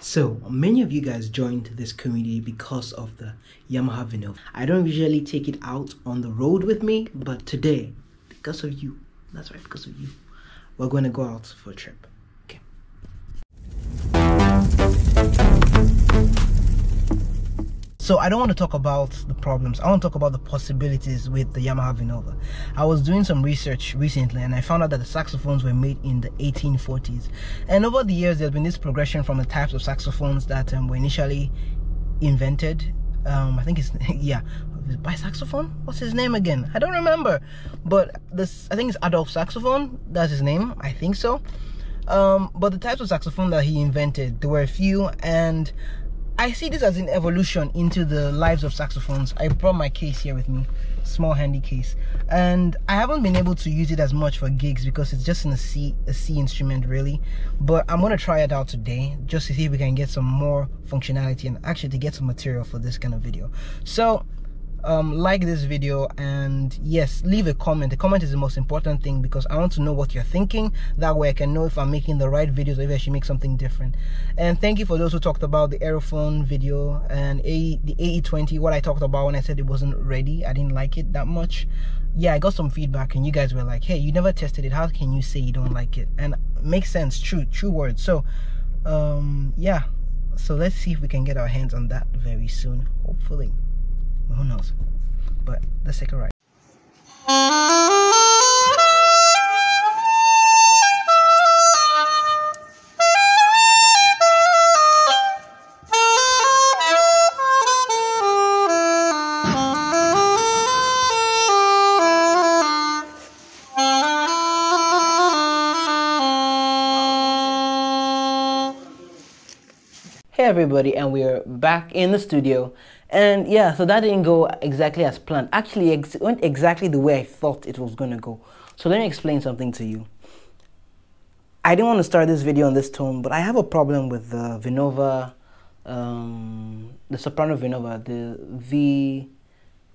So many of you guys joined this community because of the Yamaha Venova. I don't usually take it out on the road with me, but today, because of you, that's right, because of you, we're going to go out for a trip. So I don't want to talk about the problems. I want to talk about the possibilities with the Yamaha Venova. I was doing some research recently and I found out that the saxophones were made in the 1840s. And over the years, there's been this progression from the types of saxophones that um, were initially invented. Um, I think it's, yeah, by saxophone? What's his name again? I don't remember. But this, I think it's Adolf Saxophone. That's his name. I think so. Um, but the types of saxophone that he invented, there were a few and I see this as an evolution into the lives of saxophones. I brought my case here with me, small handy case, and I haven't been able to use it as much for gigs because it's just in a C a C instrument really. But I'm gonna try it out today just to see if we can get some more functionality and actually to get some material for this kind of video. So um, like this video and yes leave a comment. The comment is the most important thing because i want to know what you're thinking. That way i can know if i'm making the right videos or if i should make something different. And thank you for those who talked about the aerophone video and a the ae20 what i talked about when i said it wasn't ready. I didn't like it that much. Yeah i got some feedback and you guys were like hey you never tested it. How can you say you don't like it? And makes sense. True true words. So um yeah. So let's see if we can get our hands on that very soon hopefully who knows? But let's take a ride. Hey everybody and we're back in the studio and yeah, so that didn't go exactly as planned. Actually, it went exactly the way I thought it was going to go. So let me explain something to you. I didn't want to start this video on this tone, but I have a problem with the Venova, um, the Soprano Venova, the V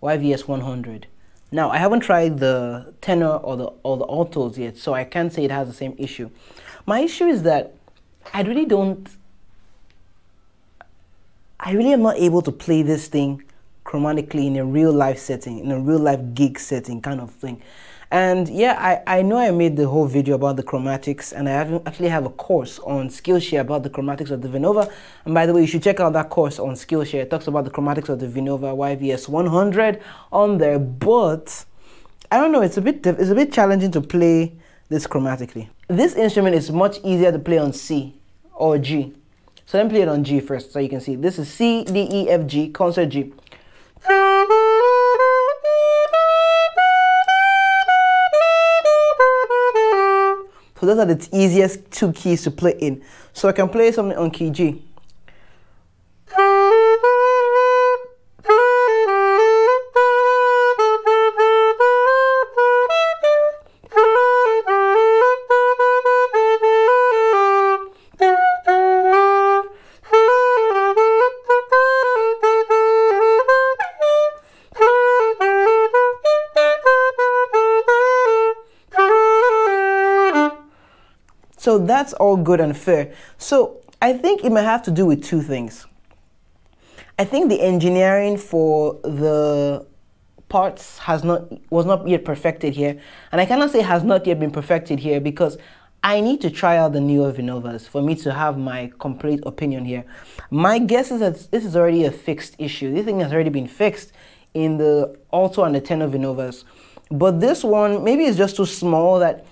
YVS 100. Now, I haven't tried the tenor or the or the altos yet, so I can't say it has the same issue. My issue is that I really don't I really am not able to play this thing chromatically in a real life setting, in a real life gig setting kind of thing. And yeah, I, I know I made the whole video about the chromatics and I actually have a course on Skillshare about the chromatics of the Venova. And by the way, you should check out that course on Skillshare. It talks about the chromatics of the Venova YVS 100 on there. But I don't know, it's a bit it's a bit challenging to play this chromatically. This instrument is much easier to play on C or G so let me play it on G first so you can see. This is C, D, E, F, G, concert G. So those are the easiest two keys to play in. So I can play something on key G. So that's all good and fair. So I think it may have to do with two things. I think the engineering for the parts has not was not yet perfected here, and I cannot say has not yet been perfected here because I need to try out the newer Venovas for me to have my complete opinion here. My guess is that this is already a fixed issue. This thing has already been fixed in the alto and the tenor Venovas, but this one maybe it's just too small that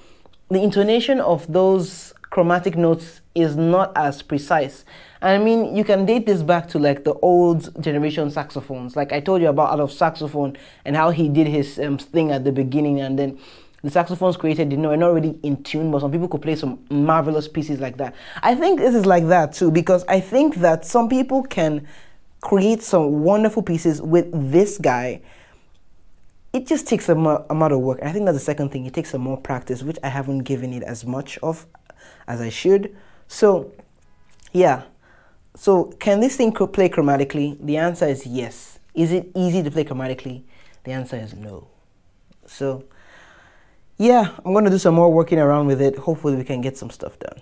the intonation of those chromatic notes is not as precise. I mean, you can date this back to like the old generation saxophones. Like I told you about out of saxophone and how he did his um, thing at the beginning, and then the saxophones created, you know, are not really in tune, but some people could play some marvelous pieces like that. I think this is like that too, because I think that some people can create some wonderful pieces with this guy it just takes a amount of work. I think that's the second thing. It takes some more practice, which I haven't given it as much of as I should. So, yeah. So, can this thing play chromatically? The answer is yes. Is it easy to play chromatically? The answer is no. So, yeah, I'm going to do some more working around with it. Hopefully, we can get some stuff done.